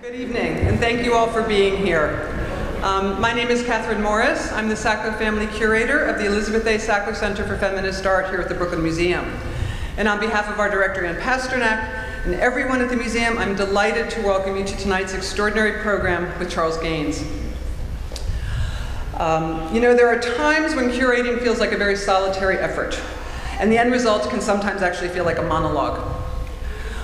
Good evening, and thank you all for being here. Um, my name is Catherine Morris. I'm the Sackler Family Curator of the Elizabeth A. Sackler Center for Feminist Art here at the Brooklyn Museum. And on behalf of our director, Anne Pasternak, and everyone at the museum, I'm delighted to welcome you to tonight's extraordinary program with Charles Gaines. Um, you know, there are times when curating feels like a very solitary effort, and the end result can sometimes actually feel like a monologue.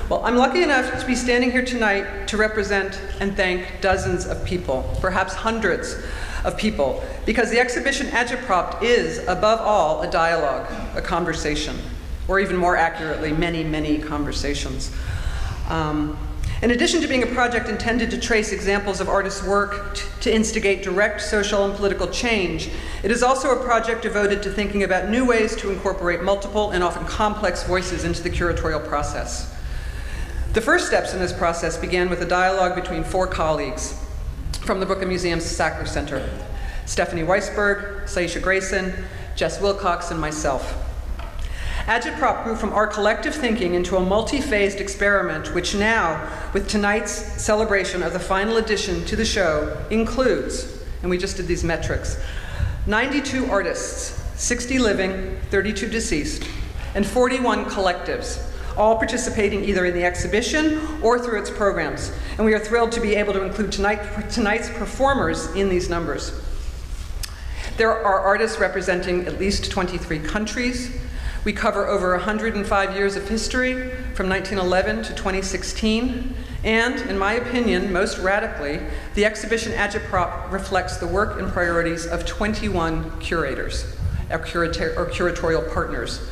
Well, I'm lucky enough to be standing here tonight to represent and thank dozens of people, perhaps hundreds of people, because the exhibition Agitprop is, above all, a dialogue, a conversation, or even more accurately, many, many conversations. Um, in addition to being a project intended to trace examples of artists' work to instigate direct social and political change, it is also a project devoted to thinking about new ways to incorporate multiple and often complex voices into the curatorial process. The first steps in this process began with a dialogue between four colleagues from the Brooklyn Museum's Sackler Center, Stephanie Weissberg, Saisha Grayson, Jess Wilcox, and myself. Agitprop grew from our collective thinking into a multi-phased experiment which now, with tonight's celebration of the final addition to the show, includes, and we just did these metrics, 92 artists, 60 living, 32 deceased, and 41 collectives, all participating either in the exhibition or through its programs. And we are thrilled to be able to include tonight, tonight's performers in these numbers. There are artists representing at least 23 countries, we cover over 105 years of history from 1911 to 2016. And, in my opinion, most radically, the exhibition Agitprop reflects the work and priorities of 21 curators, uh, or, curator or curatorial partners,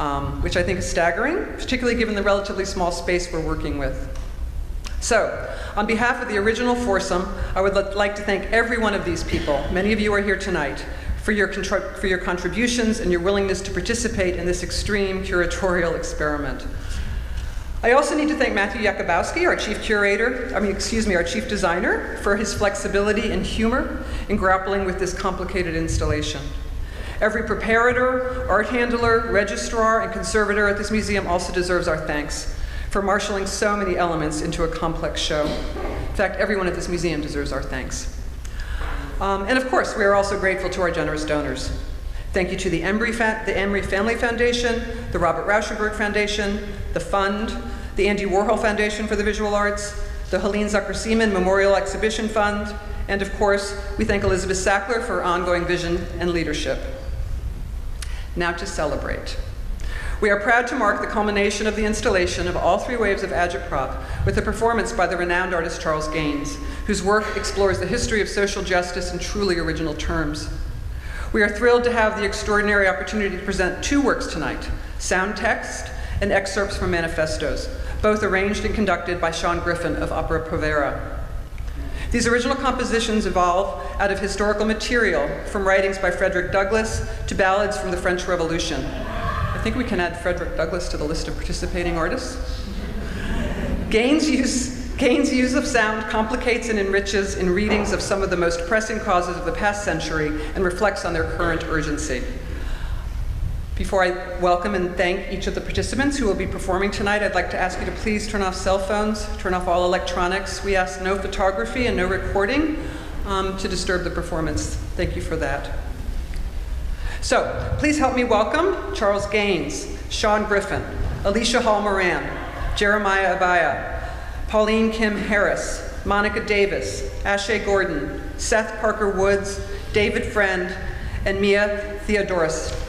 um, which I think is staggering, particularly given the relatively small space we're working with. So, on behalf of the original foursome, I would like to thank every one of these people. Many of you are here tonight for your, for your contributions and your willingness to participate in this extreme curatorial experiment. I also need to thank Matthew Yokobosky, our chief curator, I mean, excuse me, our chief designer, for his flexibility and humor in grappling with this complicated installation. Every preparator, art handler, registrar, and conservator at this museum also deserves our thanks for marshaling so many elements into a complex show. In fact, everyone at this museum deserves our thanks. Um, and of course, we are also grateful to our generous donors. Thank you to the Embry, the Embry Family Foundation, the Robert Rauschenberg Foundation, the Fund, the Andy Warhol Foundation for the Visual Arts, the Helene Zucker Seeman Memorial Exhibition Fund, and of course, we thank Elizabeth Sackler for ongoing vision and leadership. Now to celebrate. We are proud to mark the culmination of the installation of all three waves of Agitprop with a performance by the renowned artist Charles Gaines, whose work explores the history of social justice in truly original terms. We are thrilled to have the extraordinary opportunity to present two works tonight, sound text and excerpts from manifestos, both arranged and conducted by Sean Griffin of Opera Povera. These original compositions evolve out of historical material, from writings by Frederick Douglass to ballads from the French Revolution. I think we can add Frederick Douglass to the list of participating artists. Gaines' use, Gaines' use of sound complicates and enriches in readings of some of the most pressing causes of the past century and reflects on their current urgency. Before I welcome and thank each of the participants who will be performing tonight, I'd like to ask you to please turn off cell phones, turn off all electronics. We ask no photography and no recording um, to disturb the performance. Thank you for that. So please help me welcome Charles Gaines, Sean Griffin, Alicia Hall Moran, Jeremiah Abiah, Pauline Kim Harris, Monica Davis, Ashay Gordon, Seth Parker Woods, David Friend, and Mia Theodoratus.